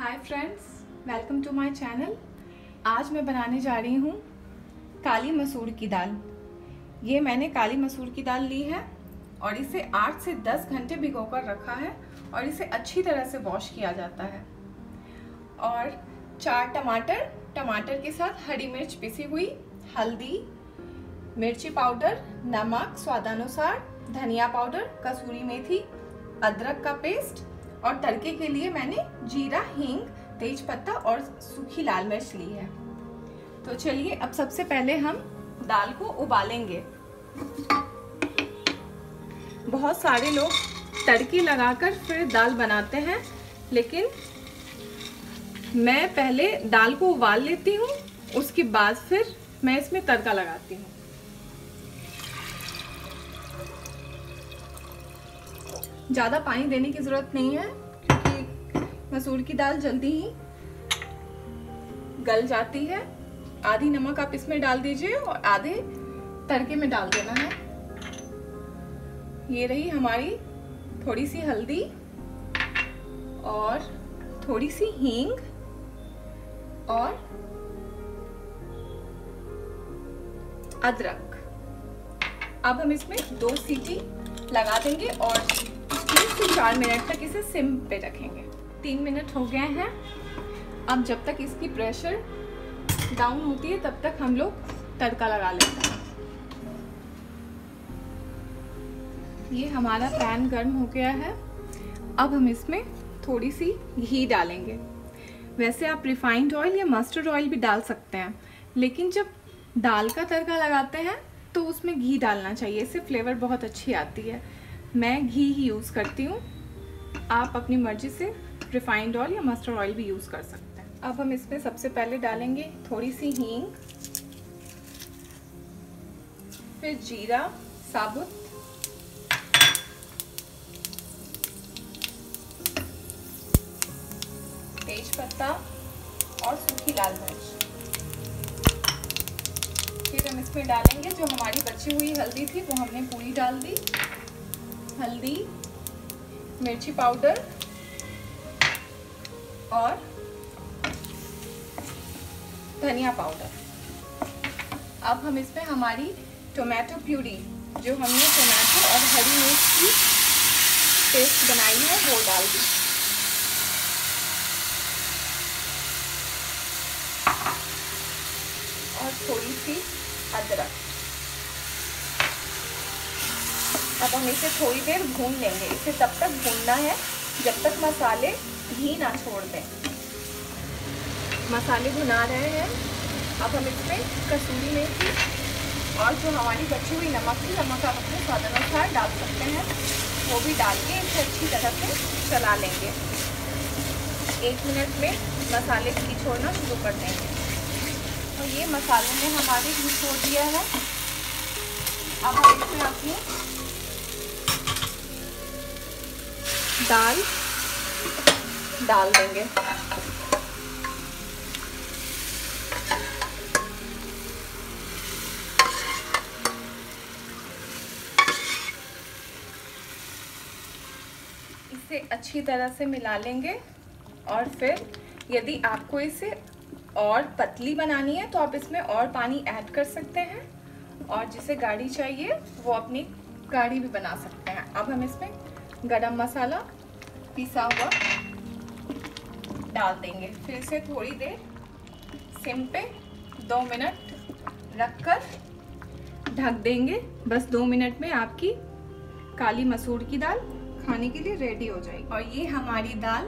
Hi friends welcome to my channel आज मैं बनाने जा रही हूँ काली मसूर की दाल। ये मैंने काली मसूर की दाल ली है और इसे 8 से 10 घंटे भिगोकर रखा है और इसे अच्छी तरह से वॉश किया जाता है। और चार टमाटर टमाटर के साथ हरी मिर्च पिसी हुई, हल्दी, मिर्ची पाउडर, नमक, स्वादानुसार, धनिया पाउडर, कसूरी मेथी, अदरक का पेस्ट और तड़के के लिए मैंने जीरा, हींग तेज पत्ता और सूखी लाल मिर्च ली है। तो चलिए, अब सबसे पहले हम दाल को उबालेंगे। बहुत सारे लोग तड़की लगाकर फिर दाल बनाते हैं, लेकिन मैं पहले दाल को उबाल लेती हूँ, उसके बाद फिर मैं इसमें तड़का लगाती हूँ। ज़्यादा पानी देने की ज़रूरत नहीं है, क्योंकि मसूर की दाल जल्दी ही गल जाती है। आधी नमक आप इसमें डाल दीजिए और आधे तड़के में डाल देना है। ये रही हमारी थोड़ी सी हल्दी और थोड़ी सी हींग और अदरक। अब हम इसमें दो सीटी लगा देंगे और तीन से चार मिनट तक इसे सिम पे रखेंगे। तीन मिनट हो गए हैं। अब जब तक इसकी प्रेशर डाउन होती है, तब तक हम लोग तड़का लगा लेते हैं। ये हमारा पैन गर्म हो गया है। अब हम इसमें थोड़ी सी घी डालेंगे। वैसे आप रिफाइंड ऑयल या मस्टर्ड ऑयल भी डाल सकते हैं, लेकिन जब दाल का तड़का लगाते हैं तो उसमें घी डालना चाहिए। इससे फ्लेवर बहुत अच्छी आती है। मैं घी ही यूज़ करती हूँ। आप अपनी मर्ज़ी से रिफाइंड ऑयल या मस्टर्ड ऑयल भी यूज़ कर सकते हैं। अब हम इसमें सबसे पहले डालेंगे थोड़ी सी हींग, फिर जीरा, साबुत तेज पत्ता और सूखी लाल मिर्च। फिर हम इसमें डालेंगे जो हमारी बची हुई हल्दी थी, वो हमने पूरी डाल दी। हल्दी, मिर्ची पाउडर और धनिया पाउडर। अब हम इसमें हमारी टोमेटो प्यूरी, जो हमने टोमेटो और हरी मिर्च की पेस्ट बनाई है, वो डाल दी। और थोड़ी सी अदरक। अब हम इसे थोड़ी देर भून लेंगे। इसे तब तक भूनना है जब तक मसाले घी ना छोड़ दें। मसाले भुना रहे हैं। अब हम इसमें कसूरी मेथी और जो हमारी बची हुई नमक थी, नमक आप अपने स्वाद अनुसार डाल सकते हैं। वो भी डाल के इसे अच्छी तरह से चला लेंगे। एक मिनट में मसाले घी छोड़ना शुरू कर देंगे। तो ये मसालों ने हमारे घी छोड़ दिया है। अब हम इसमें अपनी दाल। डाल देंगे। इसे अच्छी तरह से मिला लेंगे और फिर यदि आपको इसे और पतली बनानी है तो आप इसमें और पानी ऐड कर सकते हैं और जिसे गाढ़ी चाहिए, वो अपनी गाढ़ी भी बना सकते हैं। अब हम इसमें गरम मसाला पिसा हुआ। डाल देंगे। फिर से थोड़ी देर सिम पे दो मिनट रखकर ढक देंगे। बस दो मिनट में आपकी काली मसूर की दाल खाने के लिए रेडी हो जाएगी। और ये हमारी दाल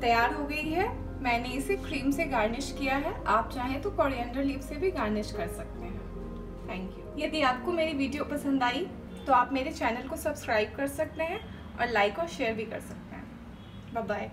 तैयार हो गई है। मैंने इसे क्रीम से गार्निश किया है। आप चाहें तो कोरिएंडर लीव से भी गार्निश कर सकते हैं। थैंक यू यदि आपको मेरी वीडियो पसंद आई तो आप मेरे चैनल को सब्सक्राइब कर सकते हैं और लाइक और शेयर भी कर सकते हैं। Bye-bye.